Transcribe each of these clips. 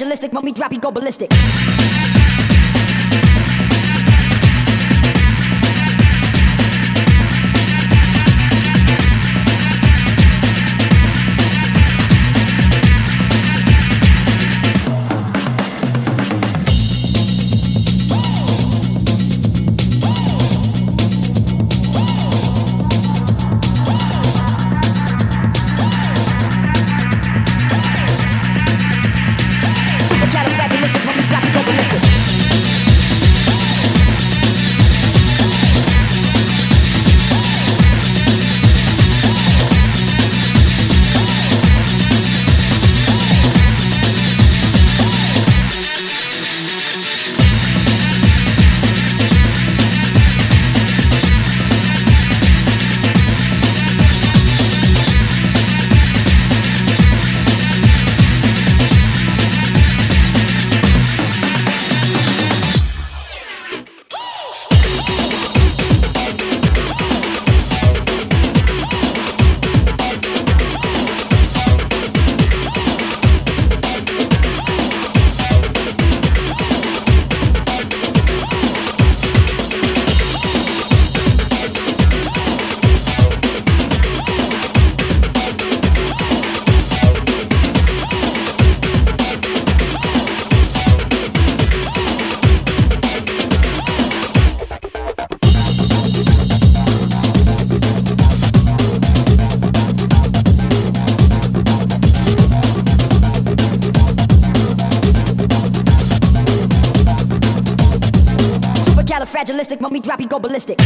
When we drop, you go ballistic. Supercalifragilistic, when we drop, you go ballistic.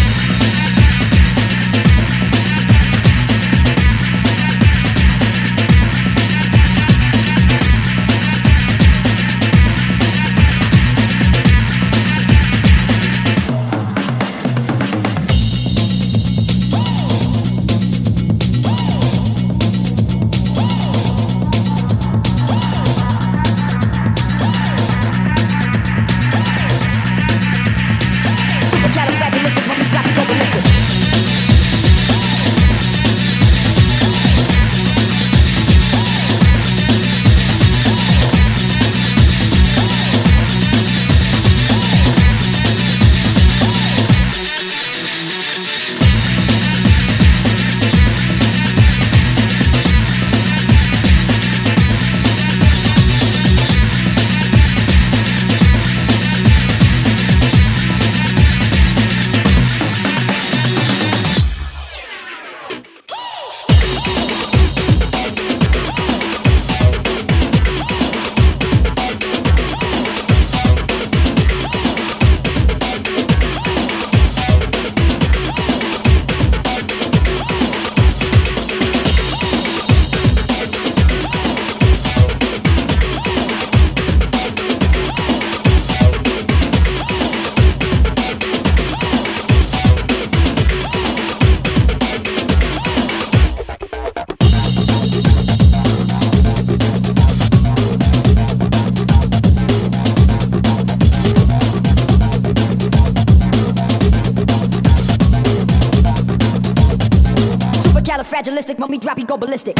Supercalifragilistic, when we drop, you go ballistic.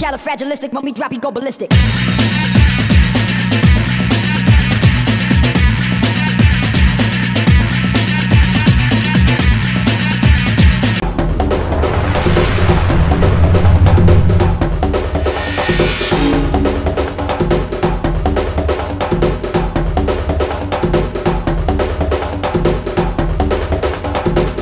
Califragilistic, when we drop, you go ballistic.